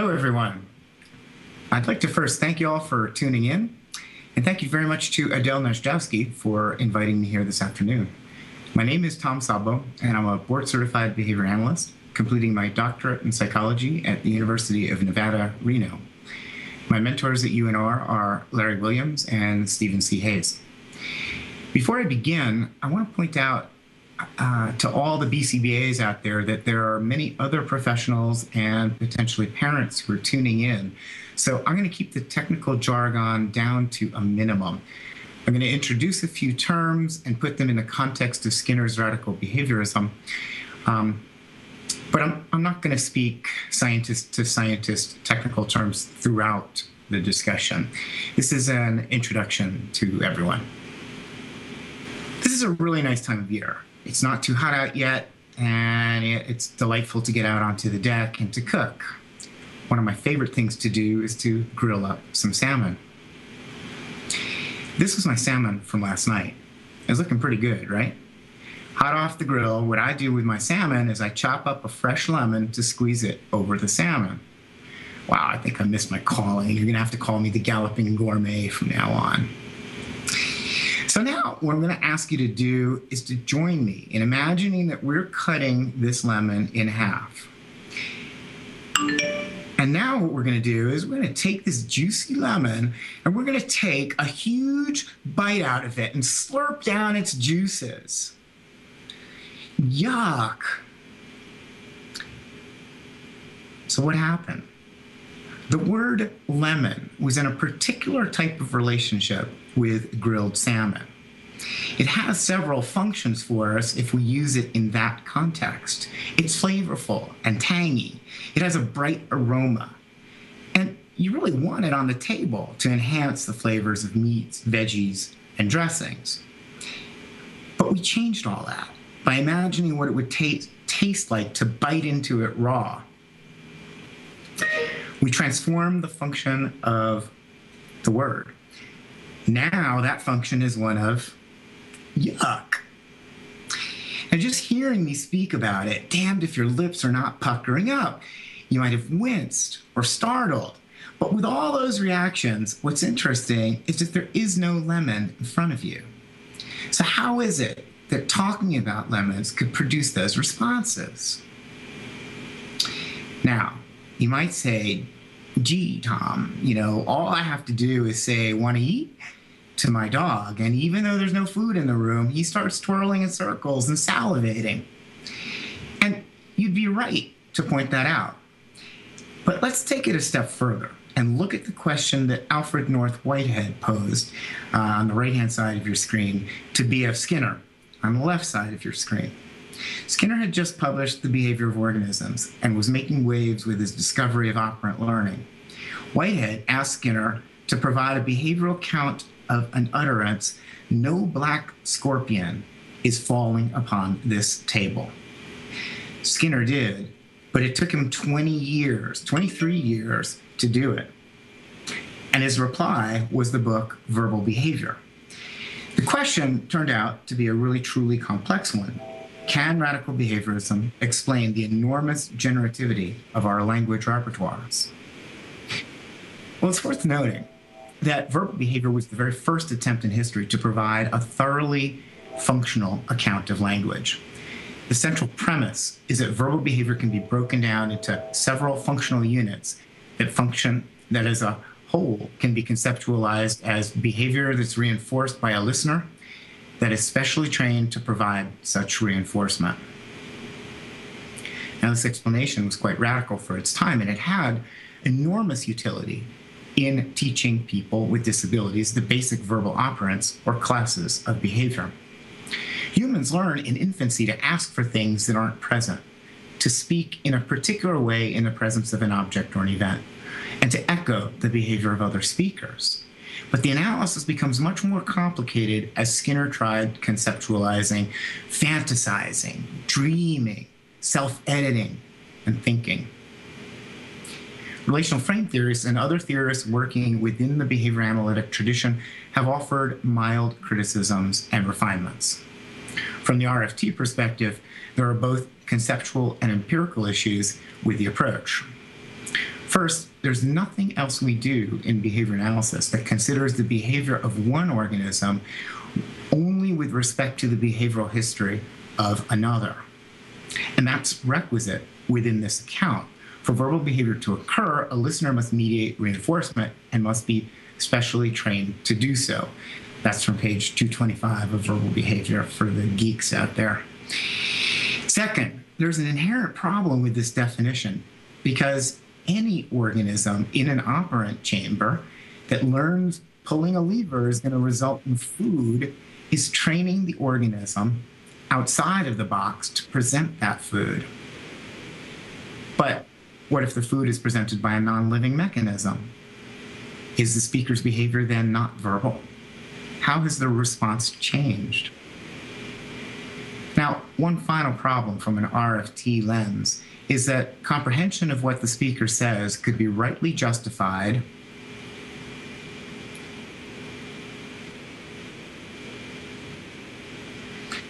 Hello, everyone. I'd like to first thank you all for tuning in, and thank you very much to Adel Najdowski for inviting me here this afternoon. My name is Tom Szabo, and I'm a board certified behavior analyst, completing my doctorate in psychology at the University of Nevada, Reno. My mentors at UNR are Larry Williams and Stephen C. Hayes. Before I begin, I want to point out uh, to all the BCBAs out there that there are many other professionals and potentially parents who are tuning in. So I'm going to keep the technical jargon down to a minimum. I'm going to introduce a few terms and put them in the context of Skinner's radical behaviorism. Um, but I'm, I'm not going to speak scientist to scientist technical terms throughout the discussion. This is an introduction to everyone. This is a really nice time of year. It's not too hot out yet, and it's delightful to get out onto the deck and to cook. One of my favorite things to do is to grill up some salmon. This was my salmon from last night. It's looking pretty good, right? Hot off the grill, what I do with my salmon is I chop up a fresh lemon to squeeze it over the salmon. Wow, I think I missed my calling. You're gonna have to call me the Galloping Gourmet from now on. So now what I'm going to ask you to do is to join me in imagining that we're cutting this lemon in half. And now what we're going to do is we're going to take this juicy lemon and we're going to take a huge bite out of it and slurp down its juices. Yuck. So what happened? The word lemon was in a particular type of relationship with grilled salmon. It has several functions for us if we use it in that context. It's flavorful and tangy. It has a bright aroma. And you really want it on the table to enhance the flavors of meats, veggies, and dressings. But we changed all that by imagining what it would taste, taste like to bite into it raw. We transformed the function of the word. Now that function is one of yuck. And just hearing me speak about it, damned if your lips are not puckering up. You might have winced or startled. But with all those reactions, what's interesting is that there is no lemon in front of you. So, how is it that talking about lemons could produce those responses? Now, you might say, gee, Tom, you know, all I have to do is say, want to eat? To my dog. And even though there's no food in the room, he starts twirling in circles and salivating. And you'd be right to point that out. But let's take it a step further and look at the question that Alfred North Whitehead posed uh, on the right hand side of your screen to B.F. Skinner on the left side of your screen. Skinner had just published The Behavior of Organisms and was making waves with his discovery of operant learning. Whitehead asked Skinner to provide a behavioral count of an utterance, no black scorpion is falling upon this table. Skinner did, but it took him 20 years, 23 years to do it. And his reply was the book Verbal Behavior. The question turned out to be a really truly complex one. Can radical behaviorism explain the enormous generativity of our language repertoires? Well, it's worth noting that verbal behavior was the very first attempt in history to provide a thoroughly functional account of language. The central premise is that verbal behavior can be broken down into several functional units that function, that as a whole can be conceptualized as behavior that's reinforced by a listener that is specially trained to provide such reinforcement. Now, this explanation was quite radical for its time, and it had enormous utility in teaching people with disabilities the basic verbal operants or classes of behavior. Humans learn in infancy to ask for things that aren't present, to speak in a particular way in the presence of an object or an event, and to echo the behavior of other speakers. But the analysis becomes much more complicated as Skinner tried conceptualizing, fantasizing, dreaming, self editing, and thinking. Relational frame theorists and other theorists working within the behavior analytic tradition have offered mild criticisms and refinements. From the RFT perspective, there are both conceptual and empirical issues with the approach. First, there's nothing else we do in behavior analysis that considers the behavior of one organism only with respect to the behavioral history of another. And that's requisite within this account. For verbal behavior to occur, a listener must mediate reinforcement and must be specially trained to do so. That's from page 225 of verbal behavior for the geeks out there. Second, there's an inherent problem with this definition because any organism in an operant chamber that learns pulling a lever is going to result in food is training the organism outside of the box to present that food. But what if the food is presented by a non living mechanism? Is the speaker's behavior then not verbal? How has the response changed? Now, one final problem from an RFT lens is that comprehension of what the speaker says could be rightly justified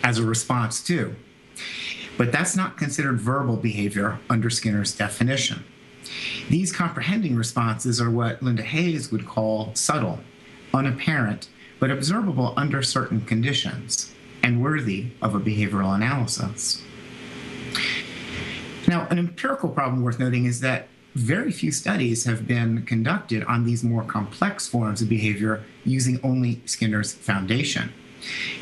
as a response to. But that's not considered verbal behavior under Skinner's definition. These comprehending responses are what Linda Hayes would call subtle, unapparent, but observable under certain conditions and worthy of a behavioral analysis. Now, an empirical problem worth noting is that very few studies have been conducted on these more complex forms of behavior using only Skinner's foundation.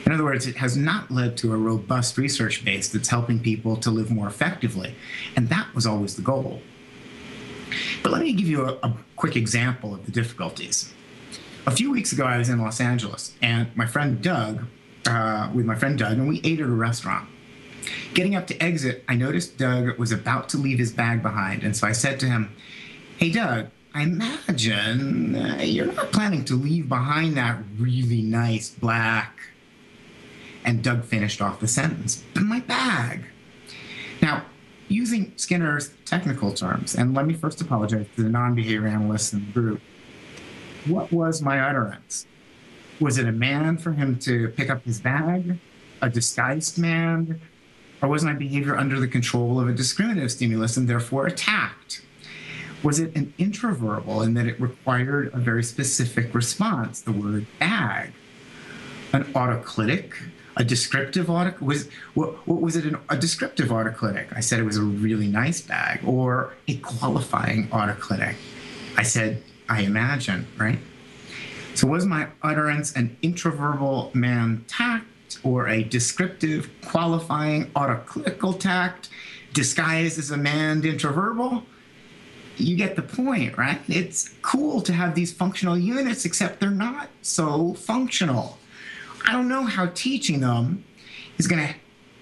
In other words, it has not led to a robust research base that's helping people to live more effectively. And that was always the goal. But let me give you a, a, quick example of the difficulties. A few weeks ago, I was in Los Angeles, and my friend Doug, uh, with my friend Doug, and we ate at a restaurant. Getting up to exit, I noticed Doug was about to leave his bag behind, and so I said to him, Hey, Doug, I imagine uh, you're not planning to leave behind that really nice black. And Doug finished off the sentence, but my bag. Now, using Skinner's technical terms, and let me first apologize to the non behavior analysts in the group. What was my utterance? Was it a mand for him to pick up his bag? A disguised mand? Or was my behavior under the control of a discriminative stimulus and therefore a tact? Was it an intraverbal in that it required a very specific response, the word bag? An autoclitic, a descriptive autoclitic? Was, what, what was it, an, a descriptive autoclitic? I said it was a really nice bag. Or a qualifying autoclitic? I said, I imagine, right? So was my utterance an intraverbal mand tact or a descriptive qualifying autoclitical tact disguised as a mand intraverbal? You get the point, right? It's cool to have these functional units, except they're not so functional. I don't know how teaching them is gonna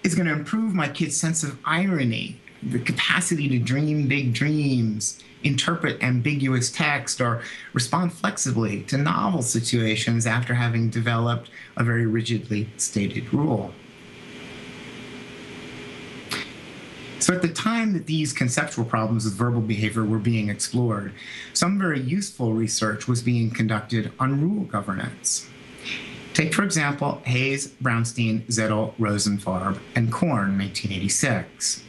is gonna improve my kid's sense of irony, the capacity to dream big dreams, interpret ambiguous text, or respond flexibly to novel situations after having developed a very rigidly stated rule. So, at the time that these conceptual problems with verbal behavior were being explored, some very useful research was being conducted on rule governance. Take, for example, Hayes, Brownstein, Zettle, Rosenfarb, and Korn, 1986.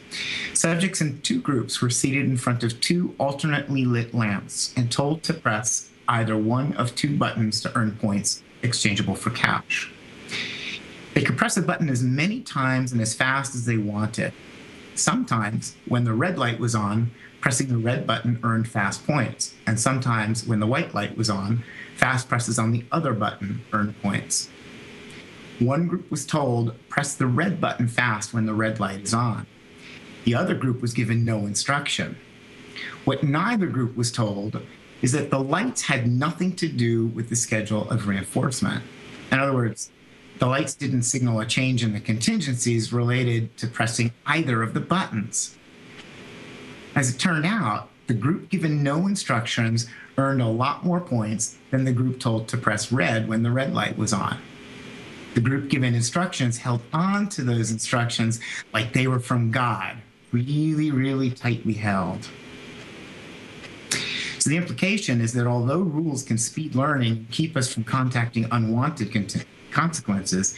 Subjects in two groups were seated in front of two alternately lit lamps and told to press either one of two buttons to earn points exchangeable for cash. They could press a button as many times and as fast as they wanted. Sometimes, when the red light was on, pressing the red button earned fast points, and sometimes, when the white light was on, fast presses on the other button earned points. One group was told, press the red button fast when the red light is on. The other group was given no instruction. What neither group was told is that the lights had nothing to do with the schedule of reinforcement. In other words, the lights didn't signal a change in the contingencies related to pressing either of the buttons. As it turned out, the group given no instructions earned a lot more points than the group told to press red when the red light was on. The group given instructions held on to those instructions like they were from God really, really tightly held. So the implication is that although rules can speed learning keep us from contacting unwanted con- consequences,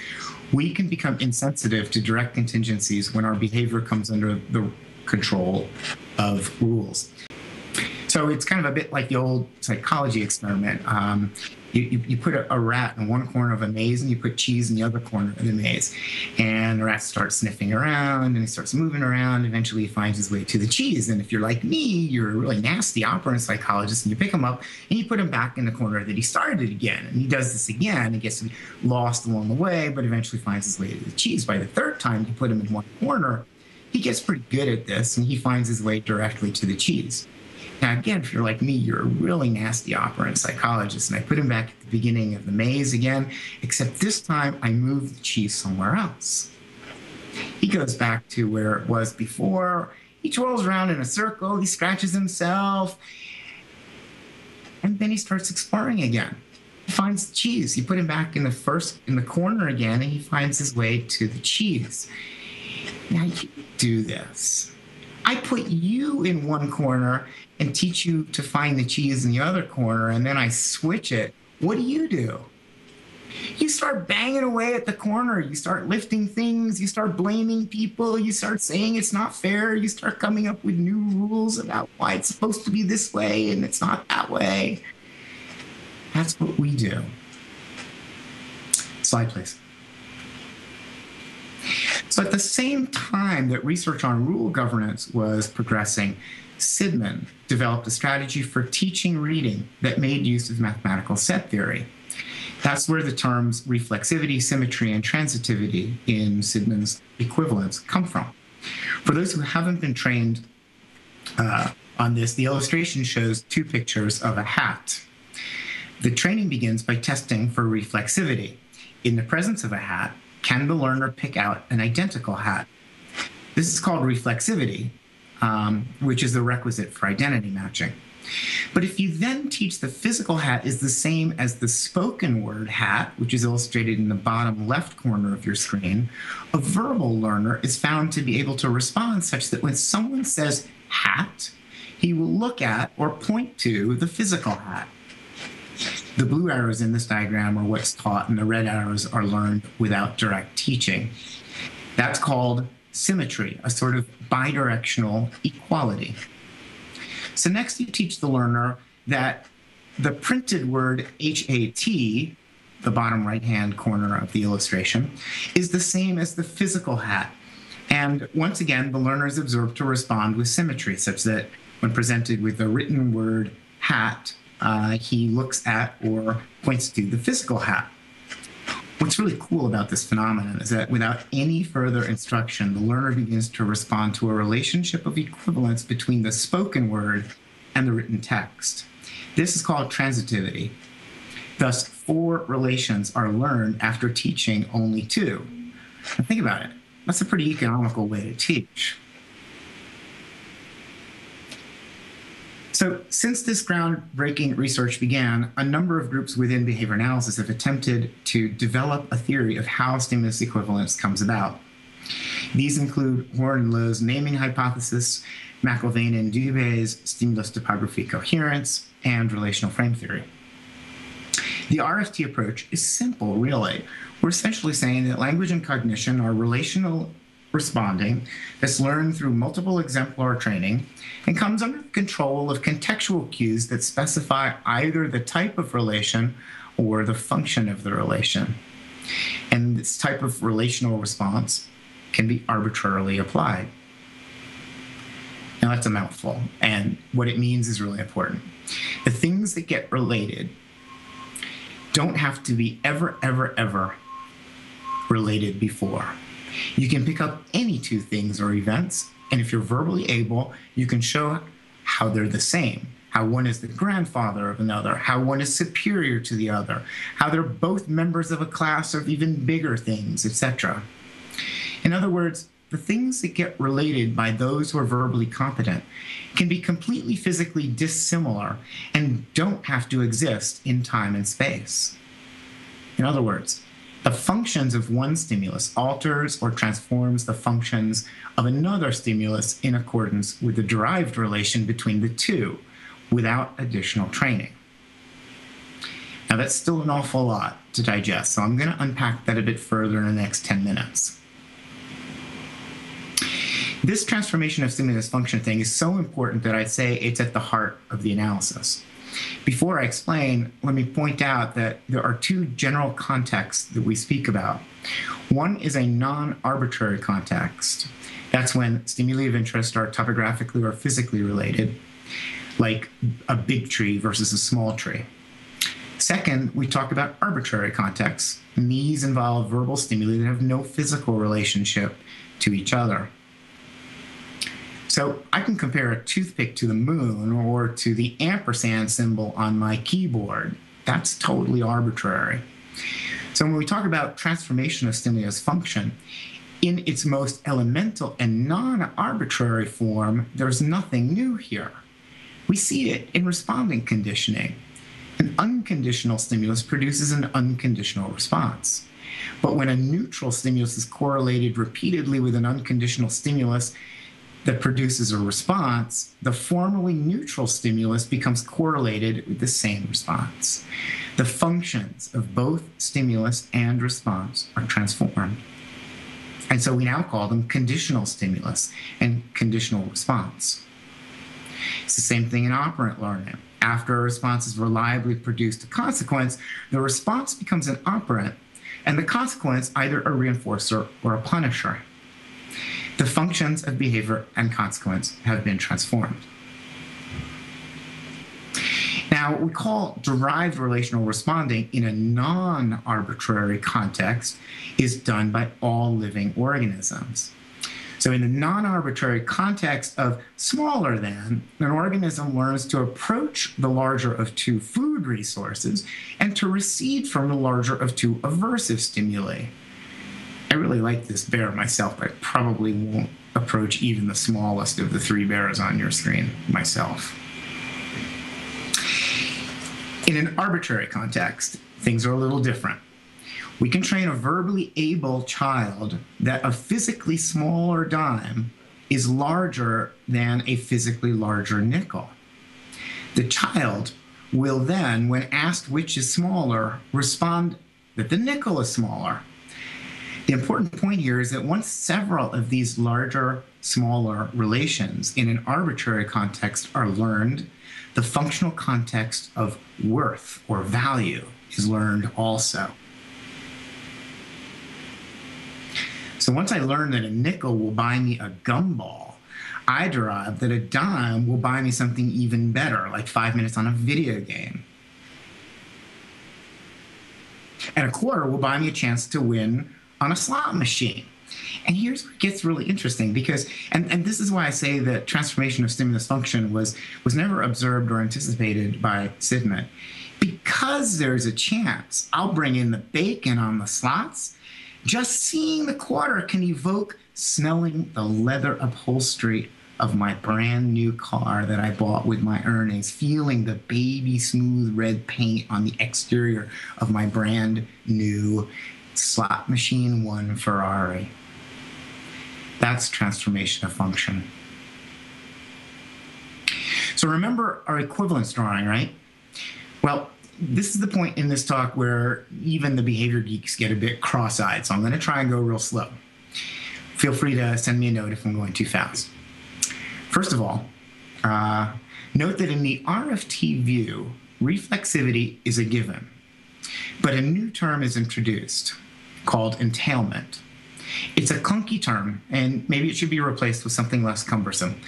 we can become insensitive to direct contingencies when our behavior comes under the control of rules. So it's kind of a bit like the old psychology experiment. Um, you, you, you, put a, a, rat in one corner of a maze and you put cheese in the other corner of the maze. And the rat starts sniffing around and he starts moving around. Eventually, he finds his way to the cheese. And if you're like me, you're a really nasty operant psychologist and you pick him up and you put him back in the corner that he started again. And he does this again. He gets lost along the way, but eventually finds his way to the cheese. By the third time you put him in one corner, he gets pretty good at this and he finds his way directly to the cheese. Now, again, if you're like me, you're a really nasty operant psychologist. And I put him back at the beginning of the maze again, except this time I moved the cheese somewhere else. He goes back to where it was before. He twirls around in a circle, he scratches himself, and then he starts exploring again. He finds the cheese. You put him back in the first in the corner again, and he finds his way to the cheese. Now you do this. I put you in one corner and teach you to find the cheese in the other corner, and then I switch it, what do you do? You start banging away at the corner. You start lifting things. You start blaming people. You start saying it's not fair. You start coming up with new rules about why it's supposed to be this way and it's not that way. That's what we do. Slide, please. So, at the same time that research on rule governance was progressing, Sidman developed a strategy for teaching reading that made use of mathematical set theory. That's where the terms reflexivity, symmetry, and transitivity in Sidman's equivalence come from. For those who haven't been trained uh, on this, the illustration shows two pictures of a hat. The training begins by testing for reflexivity. In the presence of a hat, can the learner pick out an identical hat? This is called reflexivity, um, which is the requisite for identity matching. But if you then teach the physical hat is the same as the spoken word hat, which is illustrated in the bottom left corner of your screen, a verbal learner is found to be able to respond such that when someone says hat, he will look at or point to the physical hat. The blue arrows in this diagram are what's taught, and the red arrows are learned without direct teaching. That's called symmetry, a sort of bidirectional equality. So next you teach the learner that the printed word HAT, the bottom right hand corner of the illustration, is the same as the physical hat. And once again, the learner is observed to respond with symmetry, such that when presented with the written word hat, uh, he looks at or points to the physical hat. What's really cool about this phenomenon is that without any further instruction, the learner begins to respond to a relationship of equivalence between the spoken word and the written text. This is called transitivity. Thus, four relations are learned after teaching only two. Now think about it. That's a pretty economical way to teach. So, since this groundbreaking research began, a number of groups within behavior analysis have attempted to develop a theory of how stimulus equivalence comes about. These include Horne and Lowe's naming hypothesis, McIlvane and Dubé's stimulus topography coherence, and relational frame theory. The RFT approach is simple, really. We're essentially saying that language and cognition are relational responding that's learned through multiple exemplar training and comes under control of contextual cues that specify either the type of relation or the function of the relation. And this type of relational response can be arbitrarily applied. Now, that's a mouthful, and what it means is really important. The things that get related don't have to be ever, ever, ever related before. You can pick up any two things or events, and if you're verbally able, you can show how they're the same, how one is the grandfather of another, how one is superior to the other, how they're both members of a class of even bigger things, etc. In other words, the things that get related by those who are verbally competent can be completely physically dissimilar and don't have to exist in time and space. In other words, the functions of one stimulus alters or transforms the functions of another stimulus in accordance with the derived relation between the two without additional training. Now, that's still an awful lot to digest, so I'm going to unpack that a bit further in the next 10 minutes. This transformation of stimulus function thing is so important that I'd say it's at the heart of the analysis. Before I explain, let me point out that there are two general contexts that we speak about. One is a non arbitrary context. That's when stimuli of interest are topographically or physically related, like a big tree versus a small tree. Second, we talk about arbitrary contexts, these involve verbal stimuli that have no physical relationship to each other. So I can compare a toothpick to the moon or to the ampersand symbol on my keyboard. That's totally arbitrary. So when we talk about transformation of stimulus function, in its most elemental and non arbitrary form, there's nothing new here. We see it in respondent conditioning. An unconditional stimulus produces an unconditional response. But when a neutral stimulus is correlated repeatedly with an unconditional stimulus, that produces a response, the formally neutral stimulus becomes correlated with the same response. The functions of both stimulus and response are transformed. And so we now call them conditional stimulus and conditional response. It's the same thing in operant learning. After a response is reliably produced a consequence, the response becomes an operant, and the consequence either a reinforcer or a punisher the functions of behavior and consequence have been transformed. Now, we call derived relational responding in a non arbitrary context is done by all living organisms. So, in the non arbitrary context of smaller than, an organism learns to approach the larger of two food resources and to recede from the larger of two aversive stimuli. I really like this bear myself, but I probably won't approach even the smallest of the three bears on your screen myself. In an arbitrary context, things are a little different. We can train a verbally able child that a physically smaller dime is larger than a physically larger nickel. The child will then, when asked which is smaller, respond that the nickel is smaller the important point here is that once several of these larger, smaller relations in an arbitrary context are learned, the functional context of worth or value is learned also. So once I learn that a nickel will buy me a gumball, I derive that a dime will buy me something even better, like five minutes on a video game. And a quarter will buy me a chance to win on a slot machine. And here's where it gets really interesting because, and, and this is why I say that transformation of stimulus function was, was never observed or anticipated by Sidman. Because there's a chance I'll bring in the bacon on the slots, just seeing the quarter can evoke smelling the leather upholstery of my brand new car that I bought with my earnings, feeling the baby smooth red paint on the exterior of my brand new slot machine one Ferrari. That's transformation of function. So remember our equivalence drawing, right? Well, this is the point in this talk where even the behavior geeks get a bit cross-eyed, so I'm going to try and go real slow. Feel free to send me a note if I'm going too fast. First of all, uh, note that in the RFT view, reflexivity is a given, but a new term is introduced called entailment. It's a clunky term, and maybe it should be replaced with something less cumbersome.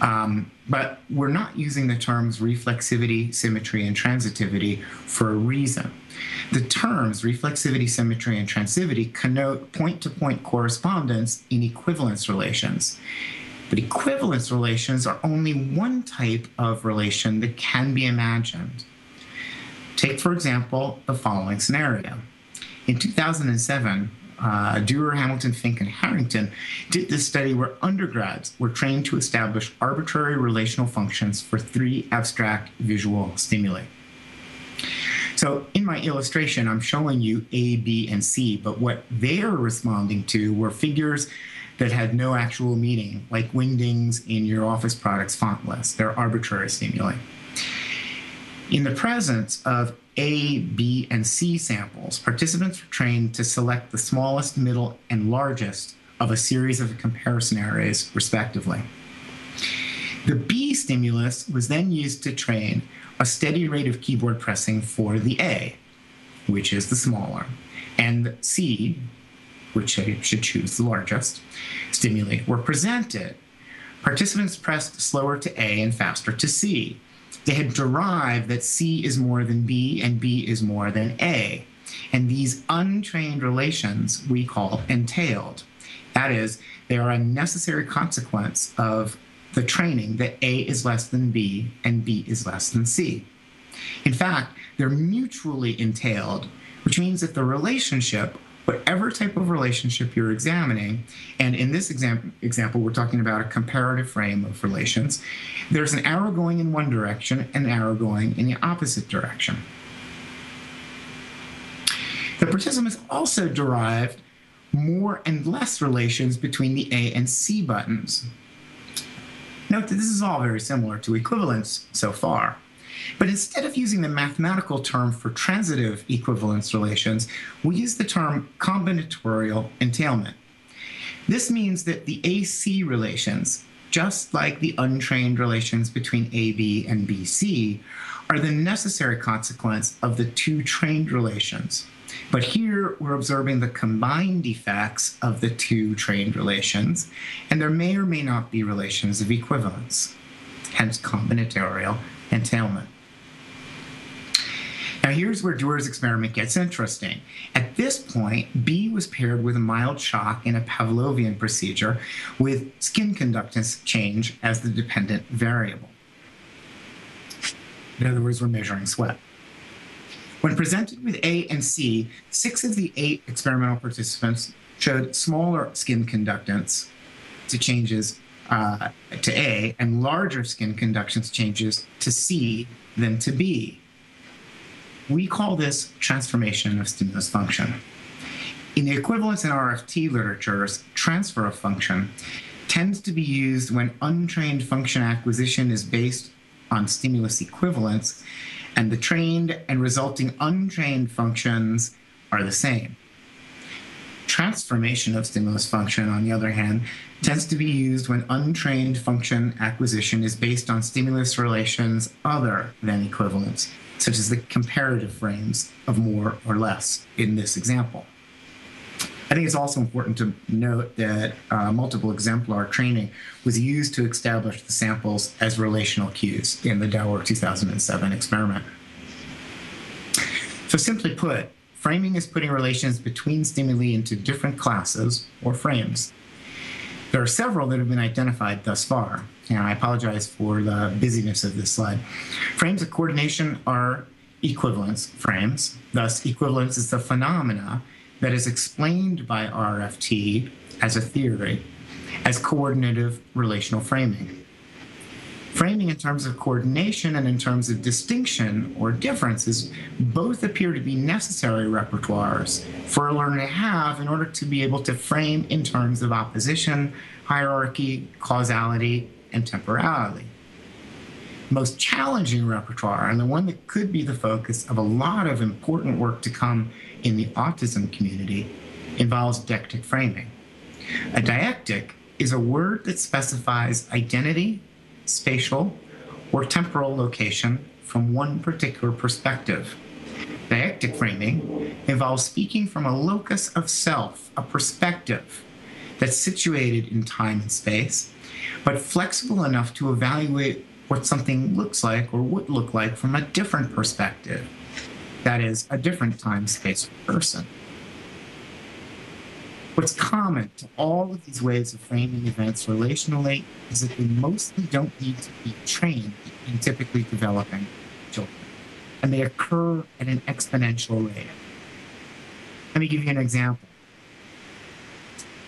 Um, but we're not using the terms reflexivity, symmetry, and transitivity for a reason. The terms reflexivity, symmetry, and transitivity connote point to point correspondence in equivalence relations. But equivalence relations are only one type of relation that can be imagined. Take, for example, the following scenario. In 2007, uh, Dougher, Hamilton, Fink, and Harrington did this study where undergrads were trained to establish arbitrary relational functions for three abstract visual stimuli. So in my illustration, I'm showing you A, B, and C, but what they are responding to were figures that had no actual meaning, like wingdings in your office products font list. They're arbitrary stimuli. In the presence of A, B, and C samples, participants were trained to select the smallest, middle, and largest of a series of comparison arrays, respectively. The B stimulus was then used to train a steady rate of keyboard pressing for the A, which is the smaller, and C, which I should choose the largest, stimuli were presented. Participants pressed slower to A and faster to C. They had derived that C is more than B and B is more than A. And these untrained relations we call entailed. That is, they are a necessary consequence of the training that A is less than B and B is less than C. In fact, they're mutually entailed, which means that the relationship, whatever type of relationship you're examining, and in this exam- example, we're talking about a comparative frame of relations, there's an arrow going in one direction and an arrow going in the opposite direction. The participants also derived more and less relations between the A and C buttons. Note that this is all very similar to equivalence so far. But instead of using the mathematical term for transitive equivalence relations, we use the term combinatorial entailment. This means that the AC relations, just like the untrained relations between AB and BC, are the necessary consequence of the two trained relations. But here we're observing the combined effects of the two trained relations, and there may or may not be relations of equivalence, hence combinatorial entailment. Now here's where Dougher's experiment gets interesting. At this point, B was paired with a mild shock in a Pavlovian procedure with skin conductance change as the dependent variable. In other words, we're measuring sweat. When presented with A and C, six of the eight experimental participants showed smaller skin conductance to changes uh, to A and larger skin conductance changes to C than to B. We call this transformation of stimulus function. In the equivalence in RFT literatures, transfer of function tends to be used when untrained function acquisition is based on stimulus equivalence and the trained and resulting untrained functions are the same. Transformation of stimulus function, on the other hand, tends to be used when untrained function acquisition is based on stimulus relations other than equivalence, such as the comparative frames of more or less in this example. I think it's also important to note that uh, multiple exemplar training was used to establish the samples as relational cues in the Dougher 2007 experiment. So simply put, framing is putting relations between stimuli into different classes or frames. There are several that have been identified thus far, and I apologize for the busyness of this slide. Frames of coordination are equivalence frames. Thus, equivalence is the phenomena that is explained by RFT as a theory as coordinative relational framing. Framing in terms of coordination and in terms of distinction or differences both appear to be necessary repertoires for a learner to have in order to be able to frame in terms of opposition, hierarchy, causality, and temporality. Most challenging repertoire, and the one that could be the focus of a lot of important work to come in the autism community involves deictic framing. A deictic is a word that specifies identity, spatial, or temporal location from one particular perspective. Deictic framing involves speaking from a locus of self, a perspective that's situated in time and space, but flexible enough to evaluate what something looks like or would look like from a different perspective that is, a different time space person. What's common to all of these ways of framing events relationally is that they mostly don't need to be trained in typically developing children, and they occur at an exponential rate. Let me give you an example.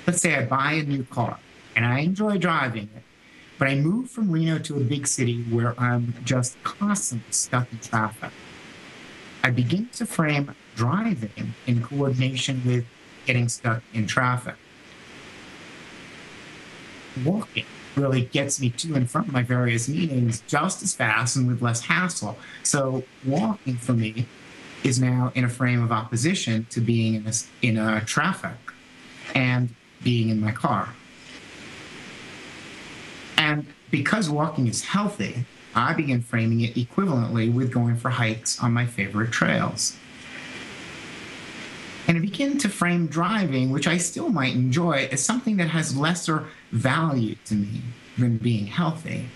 Let's say I buy a new car and I enjoy driving it, but I move from Reno to a big city where I'm just constantly stuck in traffic. I begin to frame driving in coordination with getting stuck in traffic. Walking really gets me to and from my various meetings just as fast and with less hassle. So walking for me is now in a frame of opposition to being in a, in a traffic. And being in my car. And because walking is healthy, I begin framing it equivalently with going for hikes on my favorite trails. And I begin to frame driving, which I still might enjoy, as something that has lesser value to me than being healthy.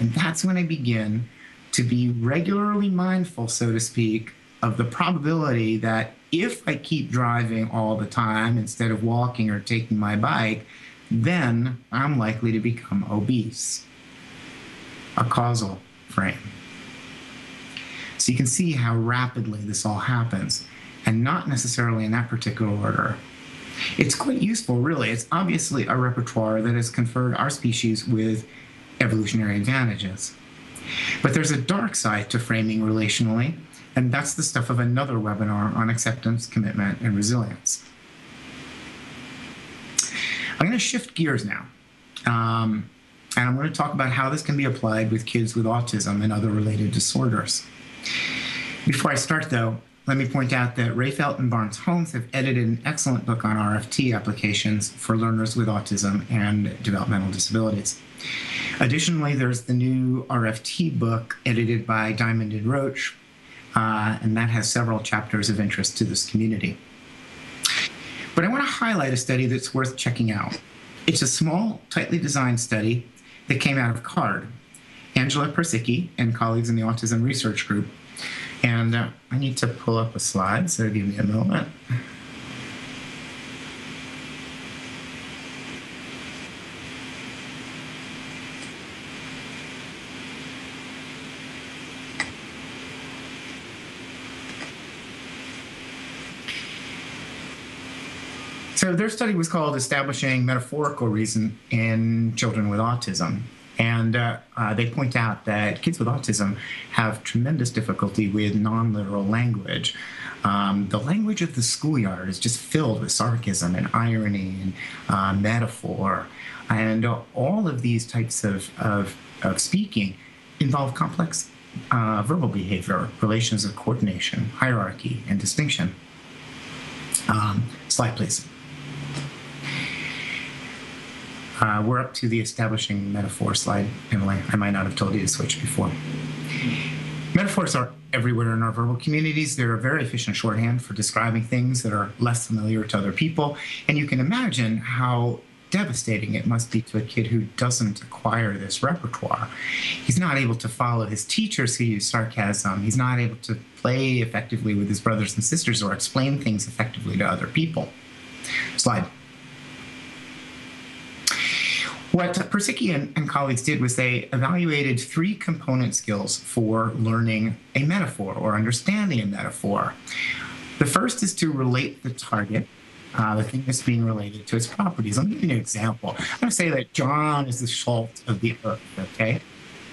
And that's when I begin to be regularly mindful, so to speak, of the probability that if I keep driving all the time instead of walking or taking my bike, then I'm likely to become obese. A causal frame. So you can see how rapidly this all happens, and not necessarily in that particular order. It's quite useful, really. It's obviously a repertoire that has conferred our species with evolutionary advantages. But there's a dark side to framing relationally, and that's the stuff of another webinar on acceptance, commitment, and resilience. I'm going to shift gears now. Um, and I'm going to talk about how this can be applied with kids with autism and other related disorders. Before I start, though, let me point out that Rehfeldt and Barnes Holmes have edited an excellent book on RFT applications for learners with autism and developmental disabilities. Additionally, there's the new RFT book edited by Dymond and Roche, uh, and that has several chapters of interest to this community. But I want to highlight a study that's worth checking out. It's a small, tightly designed study that came out of CARD. Angela Persicke and colleagues in the Autism Research Group. And uh, I need to pull up a slide, so give me a moment. So their study was called Establishing Metaphorical Reason in Children with Autism. And uh, uh, they point out that kids with autism have tremendous difficulty with non literal language. Um, the language of the schoolyard is just filled with sarcasm and irony and uh, metaphor. And all of these types of, of, of speaking involve complex uh, verbal behavior, relations of coordination, hierarchy, and distinction. Um, slide, please. Uh, we're up to the establishing metaphor slide, Emily. I might not have told you to switch before. Metaphors are everywhere in our verbal communities. They're a very efficient shorthand for describing things that are less familiar to other people. And you can imagine how devastating it must be to a kid who doesn't acquire this repertoire. He's not able to follow his teachers who use sarcasm. He's not able to play effectively with his brothers and sisters or explain things effectively to other people. Slide. What Persicke and, and, colleagues did was they evaluated three component skills for learning a metaphor or understanding a metaphor. The first is to relate the target, uh, the thing that's being related to its properties. Let me give you an example. I'm going to say that John is the salt of the earth, okay?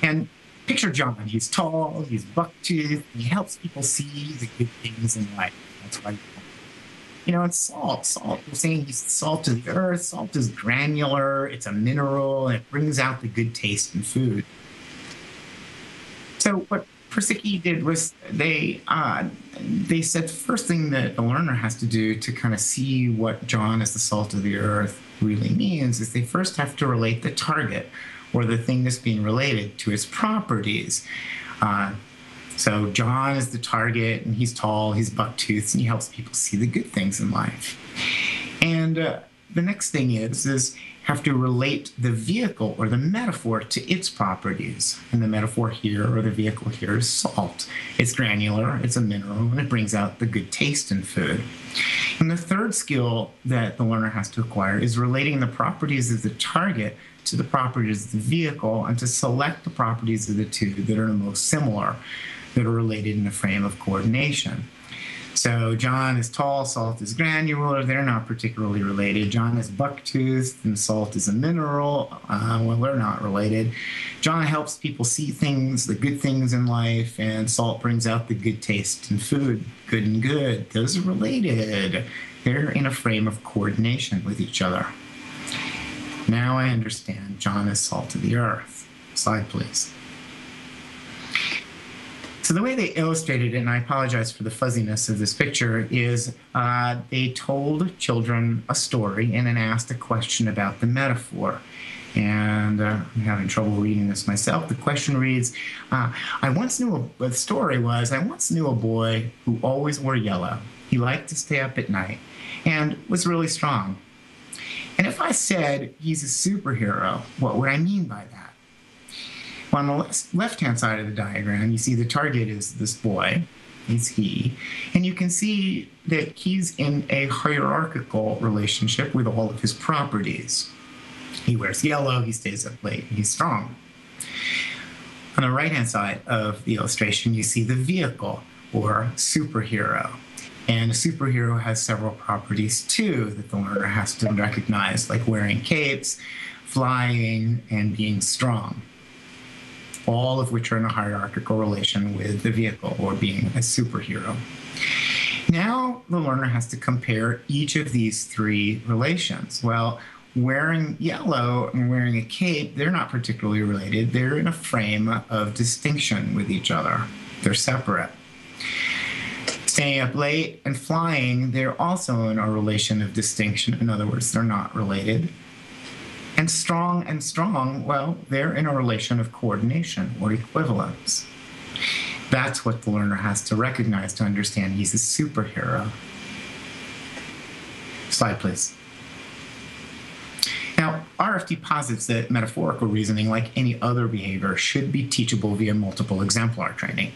And picture John. He's tall, he's buck-toothed, he helps people see the good things in life. That's why you know, it's salt. Salt, we're saying salt of the earth. Salt is granular, it's a mineral, and it brings out the good taste in food. So what Persicke did was they uh, they said the first thing that a learner has to do to kind of see what John as the salt of the earth really means is they first have to relate the target or the thing that's being related to its properties. Uh, so John is the target, and he's tall, he's buck-toothed, and he helps people see the good things in life. And uh, the next thing is is have to relate the vehicle or the metaphor to its properties. And the metaphor here or the vehicle here is salt. It's granular, it's a mineral, and it brings out the good taste in food. And the third skill that the learner has to acquire is relating the properties of the target to the properties of the vehicle and to select the properties of the two that are the most similar that are related in a frame of coordination. So John is tall, salt is granular. They're not particularly related. John is buck-toothed, and salt is a mineral. Uh, well, they're not related. John helps people see things, the good things in life, and salt brings out the good taste in food. Good and good. Those are related. They're in a frame of coordination with each other. Now I understand John is salt of the earth. Slide, please. So the way they illustrated it, and I apologize for the fuzziness of this picture, is uh, they told children a story and then asked a question about the metaphor. And uh, I'm having trouble reading this myself. The question reads uh, I once knew a, the story was I once knew a boy who always wore yellow. He liked to stay up at night and was really strong. And if I said he's a superhero, what would I mean by that? On the left hand side of the diagram, you see the target is this boy, he's he, and you can see that he's in a hierarchical relationship with all of his properties. He wears yellow, he stays up late, he's strong. On the right hand side of the illustration, you see the vehicle or superhero. And a superhero has several properties too that the learner has to recognize, like wearing capes, flying, and being strong. All of which are in a hierarchical relation with the vehicle or being a superhero. Now the learner has to compare each of these three relations. Well, wearing yellow and wearing a cape, they're not particularly related. They're in a frame of distinction with each other, they're separate. Staying up late and flying, they're also in a relation of distinction. In other words, they're not related. And strong and strong, well, they're in a relation of coordination or equivalence. That's what the learner has to recognize to understand he's a superhero. Slide, please. Now, RFT posits that metaphorical reasoning, like any other behavior, should be teachable via multiple exemplar training.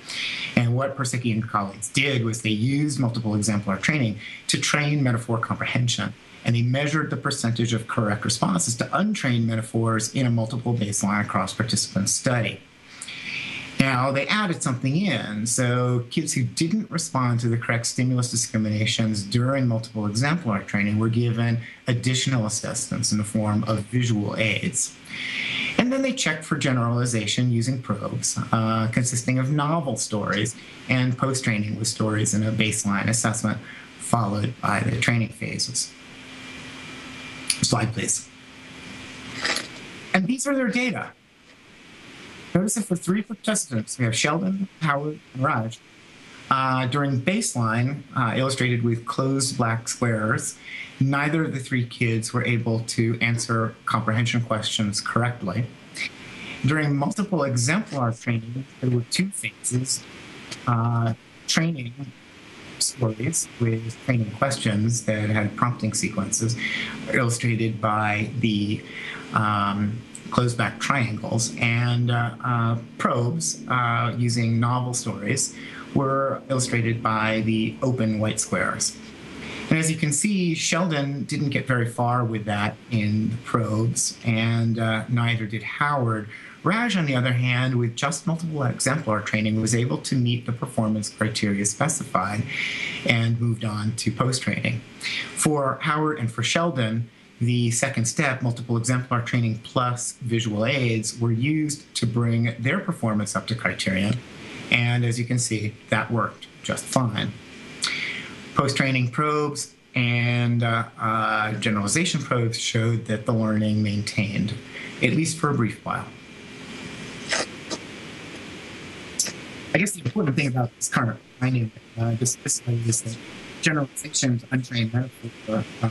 And what Persicke and colleagues did was they used multiple exemplar training to train metaphor comprehension. And they measured the percentage of correct responses to untrained metaphors in a multiple baseline across participant study. Now, they added something in. So, kids who didn't respond to the correct stimulus discriminations during multiple exemplar training were given additional assistance in the form of visual aids. And then they checked for generalization using probes uh, consisting of novel stories and post training with stories in a baseline assessment, followed by the training phases. Slide, please. And these are their data. Notice that for three participants, we have Sheldon, Howard, and Raj. Uh, during baseline, uh, illustrated with closed black squares, neither of the three kids were able to answer comprehension questions correctly. During multiple exemplar training, there were two phases uh, training stories with training questions that had prompting sequences, illustrated by the um, closed back triangles, and uh, uh, probes uh, using novel stories were illustrated by the open white squares. And as you can see, Sheldon didn't get very far with that in the probes, and uh, neither did Howard. Raj, on the other hand, with just multiple exemplar training, was able to meet the performance criteria specified and moved on to post training. For Howard and for Sheldon, the second step, multiple exemplar training plus visual aids, were used to bring their performance up to criterion. And as you can see, that worked just fine. Post training probes and uh, uh, generalization probes showed that the learning maintained, at least for a brief while. I guess the important thing about this current finding, uh, this, this is that generalization to untrained metaphor uh,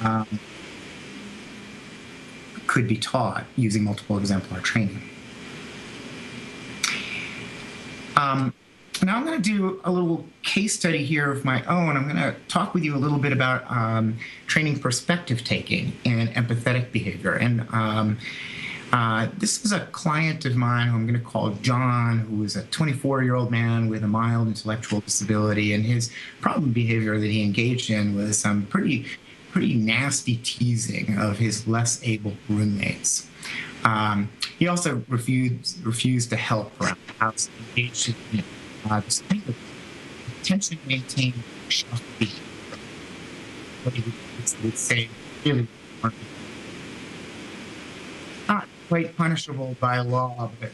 um, could be taught using multiple exemplar training. Um, now I'm going to do a little case study here of my own. I'm going to talk with you a little bit about um, training perspective taking and empathetic behavior. And um, uh, this is a client of mine who I'm going to call John, who is a 24 year old man with a mild intellectual disability. And his problem behavior that he engaged in was some pretty pretty nasty teasing of his less able roommates. Um, he also refused refused to help around the house, engaged in uh, this of intentionally maintained What he would say really quite punishable by law, but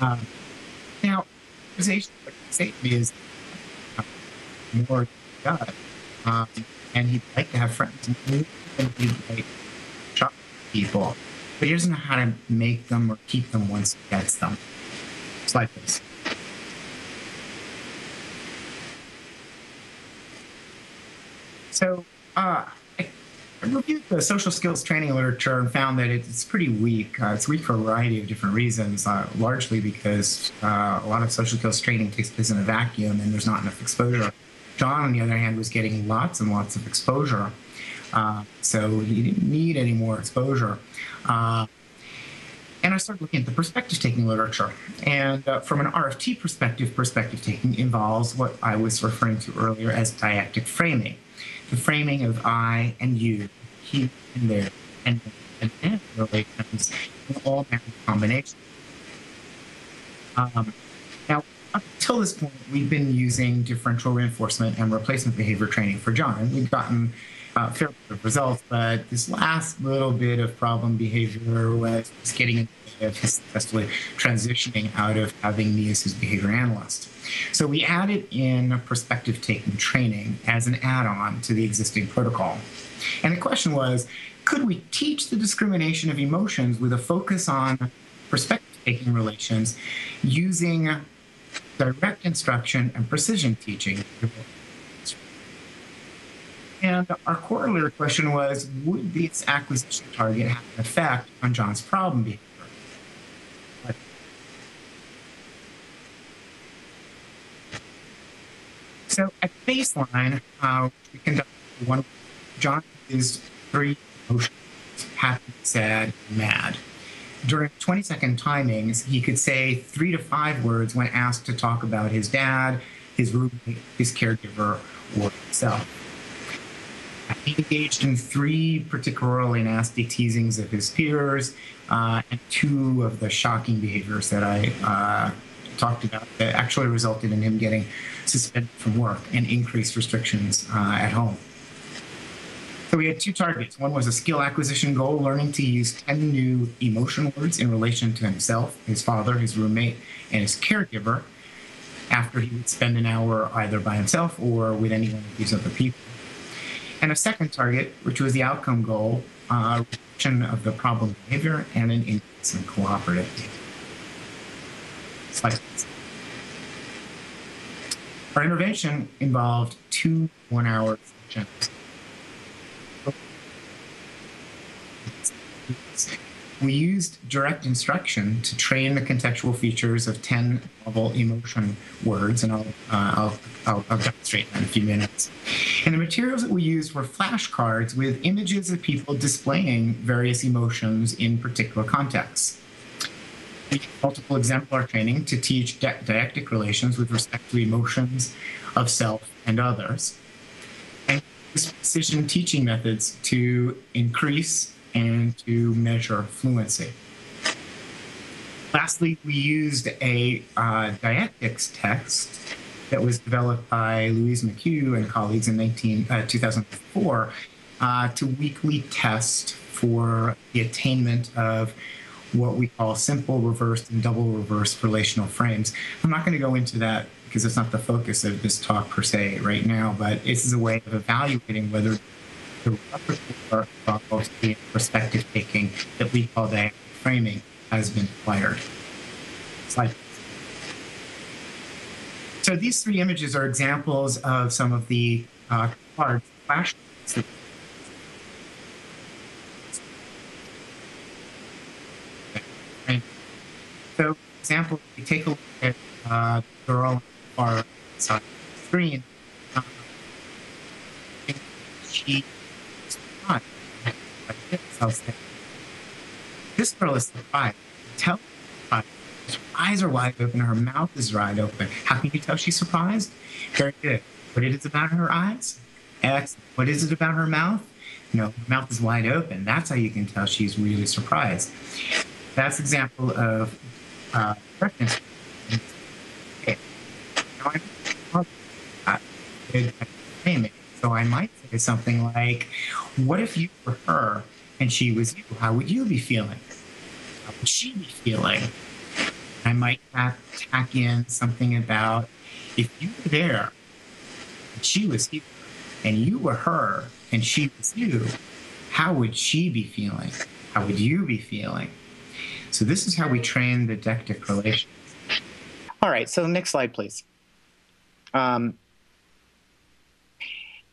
um, now, accusation is more God. Um, and he'd like to have friends. And he'd like shop people, but he doesn't know how to make them or keep them once he gets them. Slide, please. So, uh, I reviewed the social skills training literature and found that it's pretty weak. Uh, it's weak for a variety of different reasons, uh, largely because uh, a lot of social skills training takes place in a vacuum and there's not enough exposure. John, on the other hand, was getting lots and lots of exposure. Uh, so he didn't need any more exposure. Uh, and I started looking at the perspective taking literature. And uh, from an RFT perspective, perspective taking involves what I was referring to earlier as deictic framing the framing of I and you, he and there, and and, and relations in all combinations. Um, now, up until this point, we've been using differential reinforcement and replacement behavior training for John, and we've gotten uh, fair of results. But this last little bit of problem behavior was getting into successfully transitioning out of having me as his behavior analyst. So we added in perspective taking training as an add on to the existing protocol. And the question was could we teach the discrimination of emotions with a focus on perspective taking relations using direct instruction and precision teaching? And our corollary question was would this acquisition target have an effect on John's problem behavior? So at baseline, uh, we conducted one. John used three emotions: happy, sad, mad. During 20 second timings, he could say three to five words when asked to talk about his dad, his roommate, his caregiver, or himself. He engaged in three particularly nasty teasings of his peers uh, and two of the shocking behaviors that I uh, talked about that actually resulted in him getting suspended from work and increased restrictions uh, at home. So we had two targets. One was a skill acquisition goal, learning to use 10 new emotion words in relation to himself, his father, his roommate, and his caregiver after he would spend an hour either by himself or with any one of these other people. And a second target, which was the outcome goal, uh, reduction of the problem behavior and an increase in cooperative behavior. Our intervention involved two one hour sessions. We used direct instruction to train the contextual features of 10 novel emotion words, and I'll, uh, I'll, I'll, I'll demonstrate that in a few minutes. And the materials that we used were flashcards with images of people displaying various emotions in particular contexts multiple exemplar training to teach di- relations with respect to emotions of self and others, and precision teaching methods to increase and to measure fluency. Lastly, we used a uh, deictics text that was developed by Louise McHugh and colleagues in 19, uh, 2004 uh, to weekly test for the attainment of what we call simple reversed and double reversed relational frames. I'm not going to go into that because it's not the focus of this talk per se right now, but this is a way of evaluating whether the repertoire the perspective taking that we call the framing has been acquired. Slide. So these three images are examples of some of the uh, flashcards that So, for example, if you take a look at uh, the girl on the far side of the screen, uh, she this. Say, this girl is surprised. Tell her eyes are wide open, her mouth is wide open. How can you tell she's surprised? Very good. What is it about her eyes? Excellent. What is it about her mouth? No, her mouth is wide open. That's how you can tell she's really surprised. That's example of uh, reference. So I might say something like, What if you were her and she was you? How would you be feeling? How would she be feeling? I might tack, in something about if you were there and she was here and you were her and she was you, how would she be feeling? How would you be feeling? So this is how we train the deictic relations. All right, so next slide, please. Um,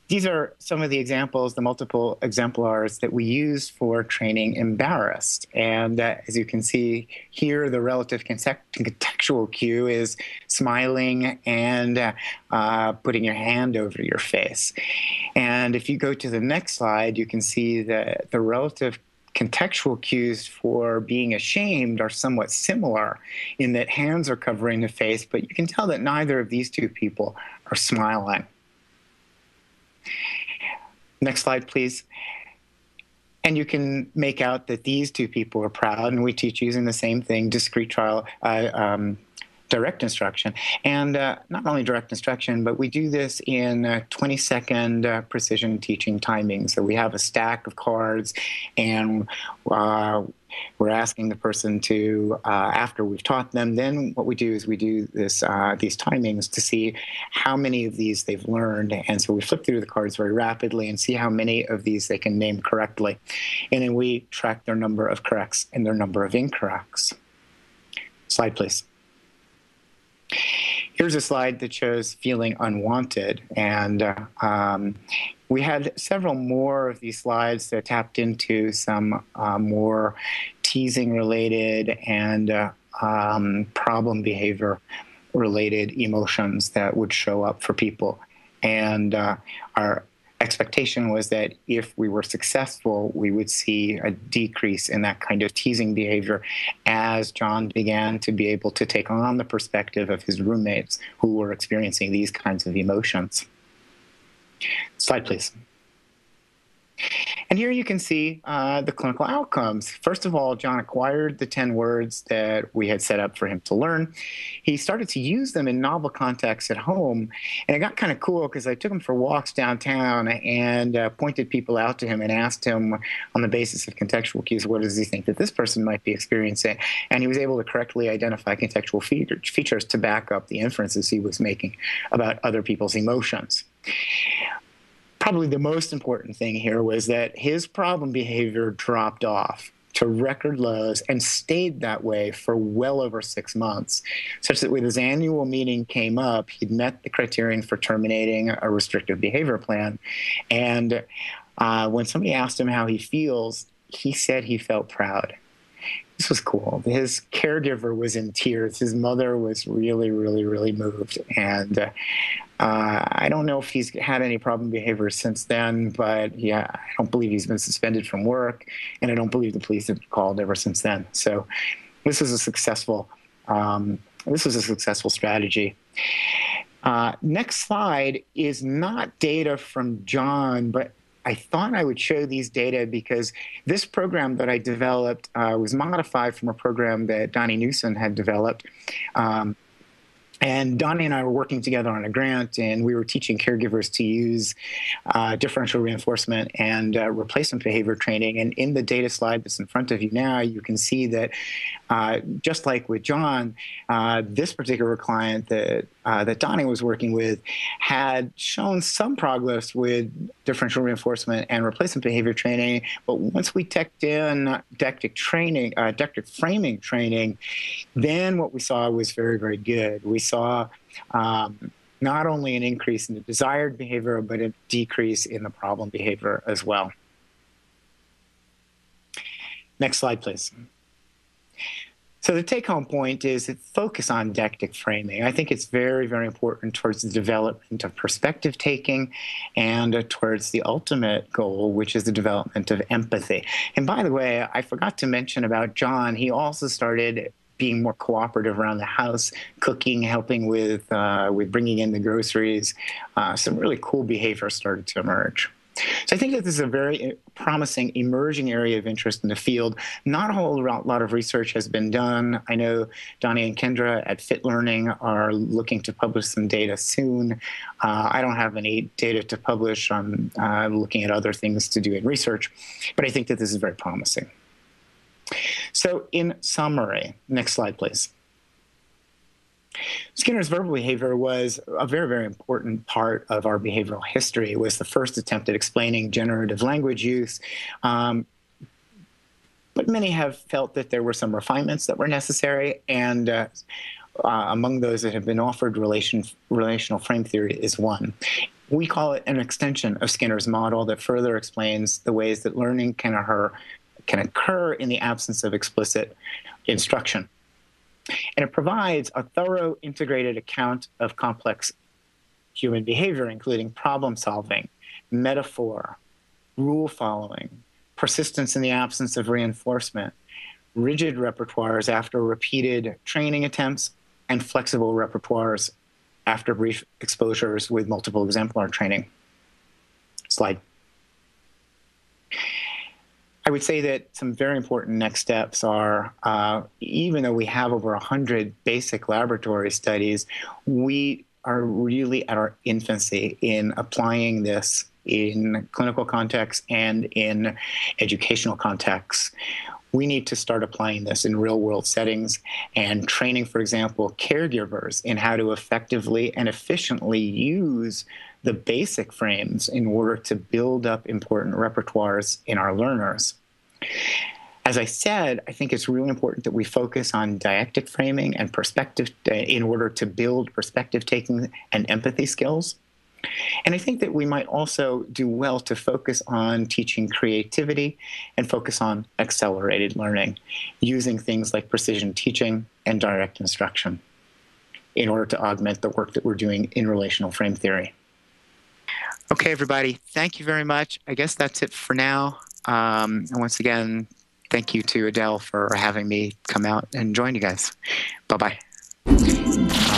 these are some of the examples, the multiple exemplars that we use for training embarrassed. And uh, as you can see here, the relative contextual cue is smiling and uh, putting your hand over your face. And if you go to the next slide, you can see that the relative contextual cues for being ashamed are somewhat similar in that hands are covering the face, but you can tell that neither of these two people are smiling. Next slide, please. And you can make out that these two people are proud, and we teach using the same thing, discrete trial, uh, um, direct instruction. And uh, not only direct instruction, but we do this in uh, 20 second uh, precision teaching timing. So we have a stack of cards and uh, we're asking the person to, uh, after we've taught them, then what we do is we do this uh, these timings to see how many of these they've learned. And so we flip through the cards very rapidly and see how many of these they can name correctly. And then we track their number of corrects and their number of incorrects. Slide, please. Here's a slide that shows feeling unwanted. And uh, um, we had several more of these slides that tapped into some uh, more teasing related and uh, um, problem behavior related emotions that would show up for people. And uh, our expectation was that if we were successful, we would see a decrease in that kind of teasing behavior as John began to be able to take on the perspective of his roommates who were experiencing these kinds of emotions. Slide, please. And here you can see uh, the clinical outcomes. First of all, John acquired the 10 words that we had set up for him to learn. He started to use them in novel contexts at home. And it got kind of cool because I took him for walks downtown and uh, pointed people out to him and asked him on the basis of contextual cues, what does he think that this person might be experiencing? And he was able to correctly identify contextual features to back up the inferences he was making about other people's emotions probably the most important thing here was that his problem behavior dropped off to record lows and stayed that way for well over six months, such that when his annual meeting came up, he'd met the criterion for terminating a restrictive behavior plan. And uh, when somebody asked him how he feels, he said he felt proud. This was cool. His caregiver was in tears. His mother was really, really, really moved. And uh, I don't know if he's had any problem behavior since then, but yeah, I don't believe he's been suspended from work, and I don't believe the police have called ever since then. So this is a successful um, this is a successful strategy. Uh, next slide is not data from John, but I thought I would show these data because this program that I developed uh, was modified from a program that Donny Newsome had developed. Um, and Donny and I were working together on a grant, and we were teaching caregivers to use uh, differential reinforcement and uh, replacement behavior training. And in the data slide that's in front of you now, you can see that uh, just like with John, uh, this particular client that uh, that Donny was working with had shown some progress with differential reinforcement and replacement behavior training. But once we teched in deictic training, uh, deictic framing training, then what we saw was very, very good. We saw um, not only an increase in the desired behavior, but a decrease in the problem behavior as well. Next slide, please. So the take-home point is focus on deictic framing. I think it's very, very important towards the development of perspective taking and towards the ultimate goal, which is the development of empathy. And by the way, I forgot to mention about John. He also started being more cooperative around the house, cooking, helping with uh, with bringing in the groceries. Uh, some really cool behavior started to emerge. So I think that this is a very uh, promising emerging area of interest in the field. Not a whole lot of research has been done. I know Donny and Kendra at Fit Learning are looking to publish some data soon. Uh, I don't have any data to publish. I'm uh, looking at other things to do in research, but I think that this is very promising. So in summary, next slide, please. Skinner's verbal behavior was a very, very important part of our behavioral history. It was the first attempt at explaining generative language use. Um, but many have felt that there were some refinements that were necessary. And uh, uh, among those that have been offered relation, relational frame theory is one. We call it an extension of Skinner's model that further explains the ways that learning can occur, can occur in the absence of explicit instruction. And it provides a thorough integrated account of complex human behavior, including problem solving, metaphor, rule following, persistence in the absence of reinforcement, rigid repertoires after repeated training attempts, and flexible repertoires after brief exposures with multiple exemplar training. Slide. I would say that some very important next steps are, uh, even though we have over 100 basic laboratory studies, we are really at our infancy in applying this in clinical contexts and in educational contexts. We need to start applying this in real world settings and training, for example, caregivers in how to effectively and efficiently use the basic frames in order to build up important repertoires in our learners. As I said, I think it's really important that we focus on deictic framing and perspective uh, in order to build perspective taking and empathy skills. And I think that we might also do well to focus on teaching creativity and focus on accelerated learning using things like precision teaching and direct instruction in order to augment the work that we're doing in relational frame theory. Okay, everybody, thank you very much. I guess that's it for now. Um, and once again, thank you to Adel for having me come out and join you guys. Bye bye.